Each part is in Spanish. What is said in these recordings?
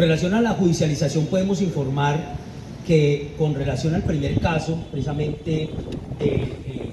En relación a la judicialización podemos informar que con relación al primer caso, precisamente de, eh,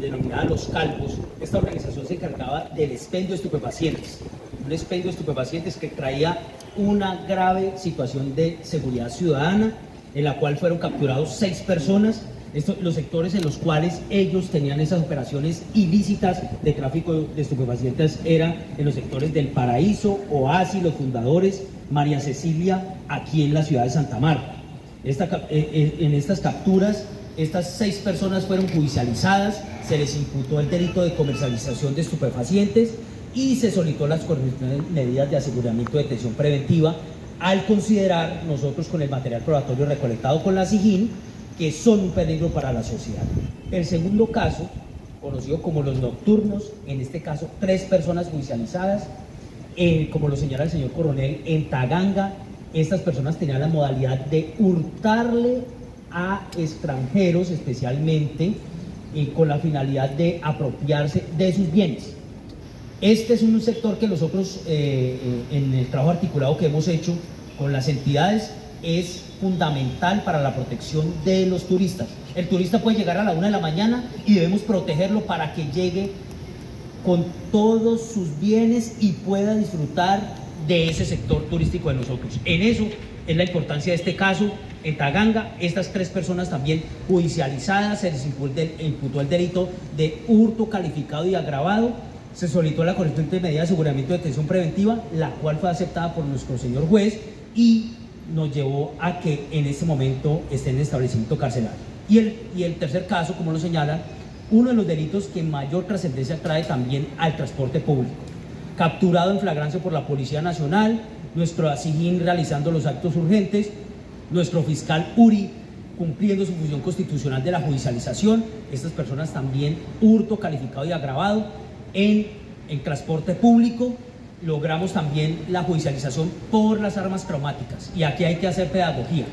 denominada Los Calvos, esta organización se encargaba del expendio de estupefacientes, un expendio de estupefacientes que traía una grave situación de seguridad ciudadana, en la cual fueron capturados seis personas, estos, los sectores en los cuales ellos tenían esas operaciones ilícitas de tráfico de estupefacientes eran en los sectores del Paraíso, Oasis, los fundadores, María Cecilia, aquí en la ciudad de Santa Marta. Eh, eh, en estas capturas, estas seis personas fueron judicializadas, se les imputó el delito de comercialización de estupefacientes y se solicitó las medidas de aseguramiento de detención preventiva al considerar nosotros con el material probatorio recolectado con la SIGIN que son un peligro para la sociedad. El segundo caso, conocido como los nocturnos, en este caso tres personas judicializadas, eh, como lo señala el señor coronel, en Taganga, estas personas tenían la modalidad de hurtarle a extranjeros especialmente eh, con la finalidad de apropiarse de sus bienes. Este es un sector que nosotros eh, en el trabajo articulado que hemos hecho con las entidades es fundamental para la protección de los turistas. El turista puede llegar a la una de la mañana y debemos protegerlo para que llegue con todos sus bienes y pueda disfrutar de ese sector turístico de nosotros. En eso es la importancia de este caso. En Taganga, estas tres personas también judicializadas, se les imputó el delito de hurto calificado y agravado. Se solicitó la correspondiente medida de aseguramiento de detención preventiva, la cual fue aceptada por nuestro señor juez y nos llevó a que en este momento esté en establecimiento carcelario. Y el, y el tercer caso, como lo señala, uno de los delitos que mayor trascendencia trae también al transporte público. Capturado en flagrancia por la Policía Nacional, nuestro ASIGIN realizando los actos urgentes, nuestro fiscal URI cumpliendo su función constitucional de la judicialización, estas personas también hurto calificado y agravado en, en transporte público, logramos también la judicialización por las armas traumáticas. Y aquí hay que hacer pedagogía.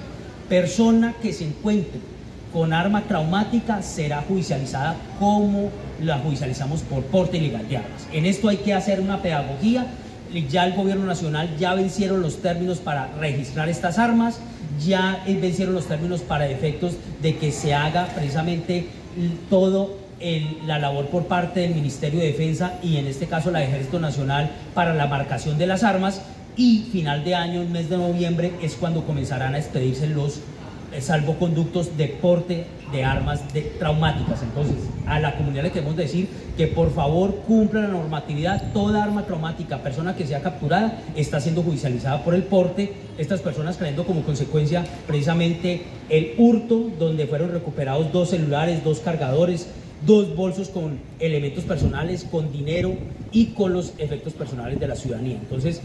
Persona que se encuentre con arma traumática será judicializada como la judicializamos por porte ilegal de armas. En esto hay que hacer una pedagogía. Ya el gobierno nacional ya vencieron los términos para registrar estas armas, ya vencieron los términos para efectos de que se haga precisamente todo la labor por parte del Ministerio de Defensa y en este caso la Ejército Nacional para la marcación de las armas y final de año, mes de noviembre, es cuando comenzarán a expedirse los salvoconductos de porte de armas de, traumáticas. Entonces, a la comunidad le queremos decir que por favor cumpla la normatividad. Toda arma traumática, persona que sea capturada, está siendo judicializada por el porte. Estas personas trayendo como consecuencia precisamente el hurto, donde fueron recuperados dos celulares, dos cargadores, dos bolsos con elementos personales, con dinero y con los efectos personales de la ciudadanía. Entonces,